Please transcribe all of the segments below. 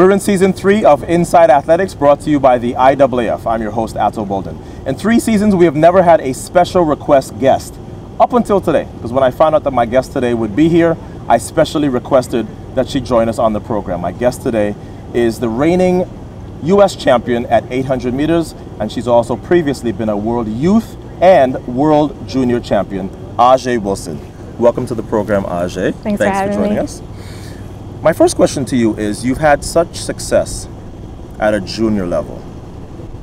We're in season three of Inside Athletics, brought to you by the IAAF. I'm your host, Ato Boldon. In three seasons, we have never had a special request guest up until today, because when I found out that my guest today would be here, I specially requested that she join us on the program. My guest today is the reigning U.S. champion at 800 meters, and she's also previously been a world youth and world junior champion, Ajeé Wilson. Welcome to the program, Ajeé. Thanks, Thanks for, for joining me. us. My first question to you is you've had such success at a junior level,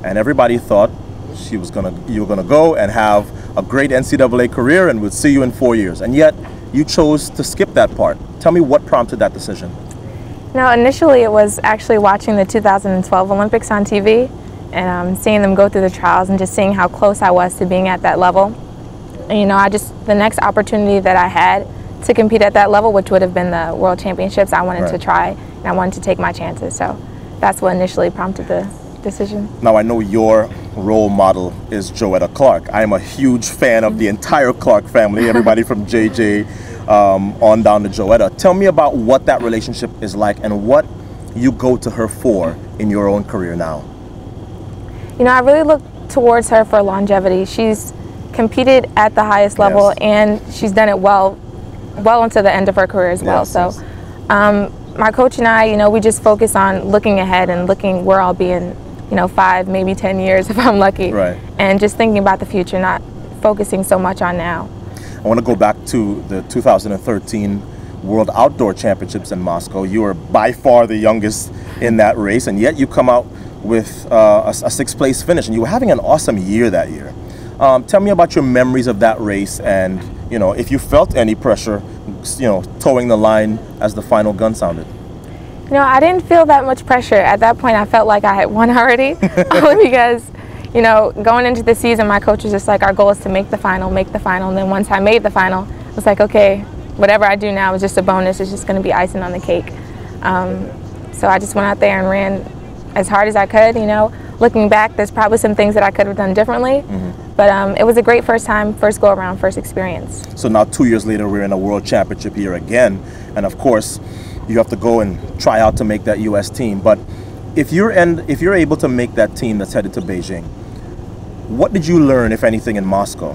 and everybody thought she was gonna you were gonna go and have a great NCAA career and would see you in four years, and yet you chose to skip that part. Tell me what prompted that decision. Now initially it was actually watching the 2012 Olympics on TV and um, seeing them go through the trials and just seeing how close I was to being at that level. And, you know, I just the next opportunity that I had to compete at that level, which would have been the World Championships, I wanted right. to try and I wanted to take my chances. So that's what initially prompted the decision. Now I know your role model is Joetta Clark. I am a huge fan of the entire Clark family, everybody from JJ um, on down to Joetta. Tell me about what that relationship is like and what you go to her for in your own career now. You know, I really look towards her for longevity. She's competed at the highest level yes. and she's done it well well into the end of her career as well. Yes, so, yes. Um, my coach and I, you know, we just focus on looking ahead and looking where I'll be in, you know, five, maybe 10 years if I'm lucky. Right. And just thinking about the future, not focusing so much on now. I want to go back to the 2013 World Outdoor Championships in Moscow. You were by far the youngest in that race, and yet you come out with uh, a, a sixth place finish, and you were having an awesome year that year. Um, tell me about your memories of that race and you know, if you felt any pressure, you know, toeing the line as the final gun sounded? You know, I didn't feel that much pressure. At that point, I felt like I had won already because, you know, going into the season, my coach was just like, our goal is to make the final, make the final. And then once I made the final, it was like, okay, whatever I do now is just a bonus. It's just going to be icing on the cake. Um, so I just went out there and ran as hard as I could, you know. Looking back, there's probably some things that I could have done differently. Mm-hmm but um, it was a great first time, first go around, first experience. So now, two years later, we're in a world championship here again. And of course, you have to go and try out to make that U.S. team. But if you're, and if you're able to make that team that's headed to Beijing, what did you learn, if anything, in Moscow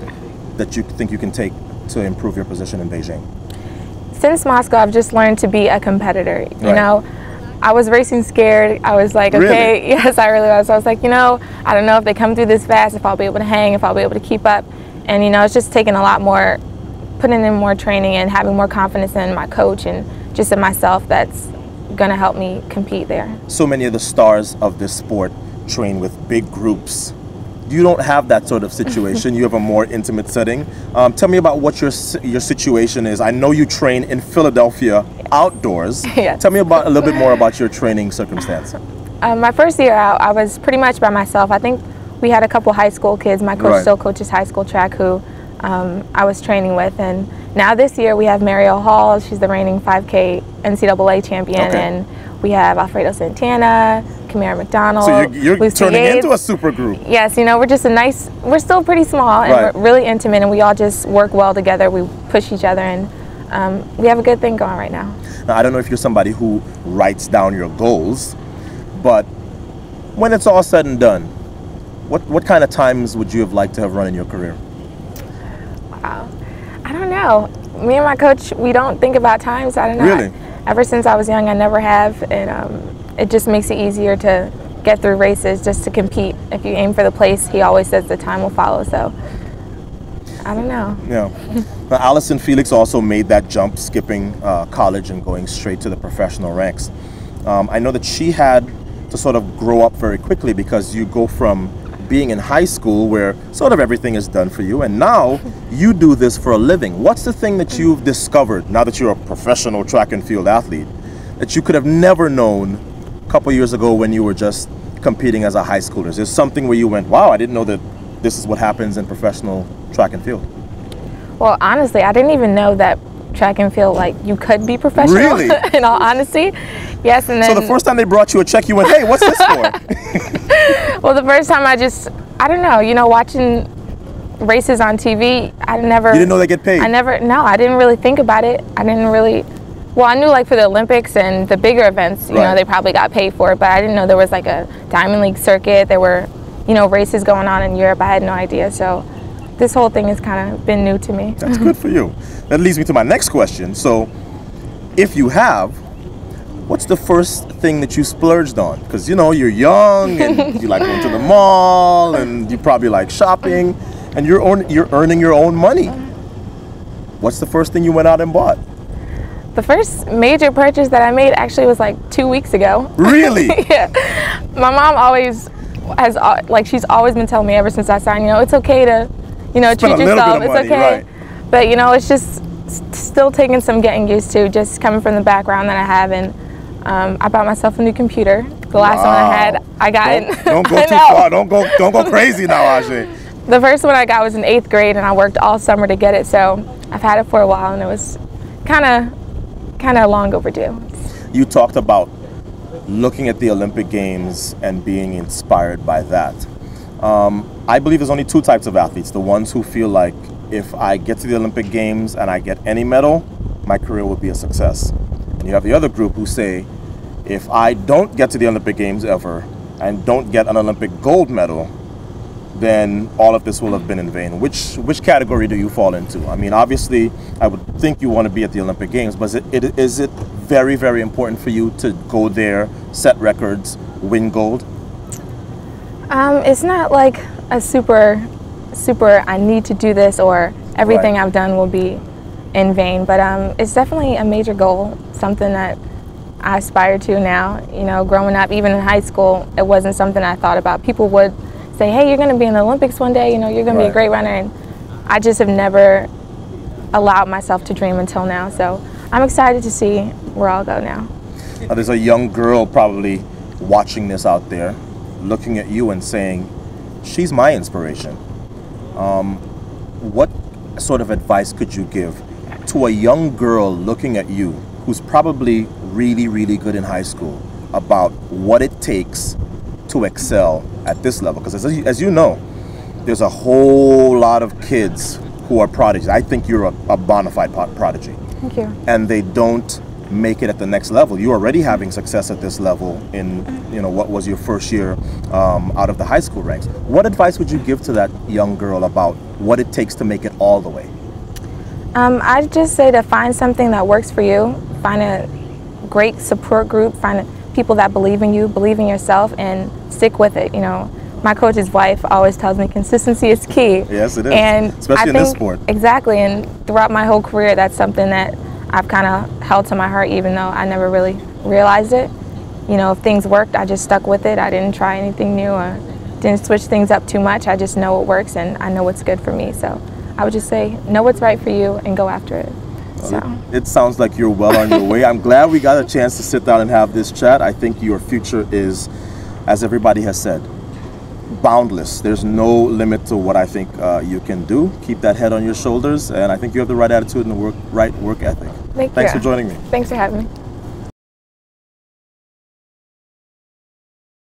that you think you can take to improve your position in Beijing? Since Moscow, I've just learned to be a competitor. You right. know, I was racing scared. I was like, okay, really? yes, I really was. I was like, you know, I don't know if they come through this fast, if I'll be able to hang, if I'll be able to keep up. And, you know, it's just taking a lot more, putting in more training and having more confidence in my coach and just in myself that's going to help me compete there. So many of the stars of this sport train with big groups you don't have that sort of situation. you have a more intimate setting. Um, tell me about what your your situation is. I know you train in Philadelphia outdoors. yes. Tell me about a little bit more about your training circumstance. Um, my first year out, I was pretty much by myself. I think we had a couple high school kids. My coach right. still coaches high school track who um, I was training with, and now this year we have Marielle Hall. She's the reigning 5K NCAA champion, okay. and we have Alfredo Santana, Kamara McDonald. So you're, you're turning Yates. into a super group. Yes, you know, we're just a nice, we're still pretty small and right. we're really intimate and we all just work well together. We push each other and um, we have a good thing going right now. Now, I don't know if you're somebody who writes down your goals, but when it's all said and done, what, what kind of times would you have liked to have run in your career? Wow. I don't know. Me and my coach, we don't think about times. I don't know. Really? I, ever since I was young, I never have. And um, it just makes it easier to get through races just to compete. If you aim for the place, he always says the time will follow. So I don't know. Yeah. now, Allyson Felix also made that jump, skipping uh, college and going straight to the professional ranks. Um, I know that she had to sort of grow up very quickly because you go from being in high school where sort of everything is done for you and now you do this for a living. What's the thing that you've discovered now that you're a professional track and field athlete that you could have never known a couple years ago when you were just competing as a high schooler? Is there something where you went, wow, I didn't know that this is what happens in professional track and field? Well, honestly, I didn't even know that track and field, like, you could be professional. Really? in all honesty. Yes, and then. So the first time they brought you a check, you went, hey, what's this for? well, the first time I just, I don't know, you know, watching races on TV, I never. You didn't know they get paid? I never, no, I didn't really think about it. I didn't really Well, I knew like for the Olympics and the bigger events, you Right. know, they probably got paid for it, but I didn't know there was like a Diamond League circuit. There were, you know, races going on in Europe. I had no idea. So this whole thing has kind of been new to me. That's good for you. That leads me to my next question. So, if you have, what's the first thing that you splurged on? Because you know you're young and you like going to the mall and you probably like shopping, and you're own, you're earning your own money. What's the first thing you went out and bought? The first major purchase that I made actually was like two weeks ago. Really? yeah. My mom always has uh, like she's always been telling me ever since I signed, you know, it's okay to, you know, Spend treat yourself. of It's okay. right. But you know, it's just still taking some getting used to, just coming from the background that I have and um, I bought myself a new computer. The last one I had, I got Don't, in. don't go too far. Don't go don't go crazy now, Ajeé. The first one I got was in eighth grade, and I worked all summer to get it. So I've had it for a while, and it was kind of, kind of long overdue. You talked about looking at the Olympic Games and being inspired by that. Um, I believe there's only two types of athletes the ones who feel like if I get to the Olympic Games and I get any medal, my career will be a success. And you have the other group who say, if I don't get to the Olympic Games ever and don't get an Olympic gold medal, then all of this will have been in vain. Which which category do you fall into? I mean, obviously, I would think you want to be at the Olympic Games, but is it, it is it very very important for you to go there, set records, win gold? Um, it's not like a super, super. I need to do this, or everything Right. I've done will be in vain. But um, it's definitely a major goal, something that I aspire to now. You know, growing up, even in high school, it wasn't something I thought about. People would say, "Hey, you're going to be in the Olympics one day. You know, you're going to be a great runner," and I just have never allowed myself to dream until now. So I'm excited to see where I'll go now. Now, there's a young girl probably watching this out there, looking at you and saying, "She's my inspiration." Um, what sort of advice could you give to a young girl looking at you, who's probably really, really good in high school, about what it takes to excel at this level? Because as, you- as you know, there's a whole lot of kids who are prodigies. I think you're a, a bona fide prodigy Thank you. and they don't make it at the next level. You're already having success at this level in you know what was your first year um, out of the high school ranks. What advice would you give to that young girl about what it takes to make it all the way? Um, I'd just say to find something that works for you, find a great support group, find people that believe in you, believe in yourself, and stick with it. You know, my coach's wife always tells me consistency is key. Yes, it is. And Especially I in this sport. Exactly, and throughout my whole career, that's something that I've kind of held to my heart, even though I never really realized it. You know, if things worked, I just stuck with it. I didn't try anything new or didn't switch things up too much. I just know what works and I know what's good for me. So I would just say, know what's right for you and go after it. So. It sounds like you're well on your way. I'm glad we got a chance to sit down and have this chat. I think your future is, as everybody has said, boundless. There's no limit to what I think uh, you can do. Keep that head on your shoulders, and I think you have the right attitude and the work, right work ethic. Thank Thanks you. for joining me. Thanks for having me.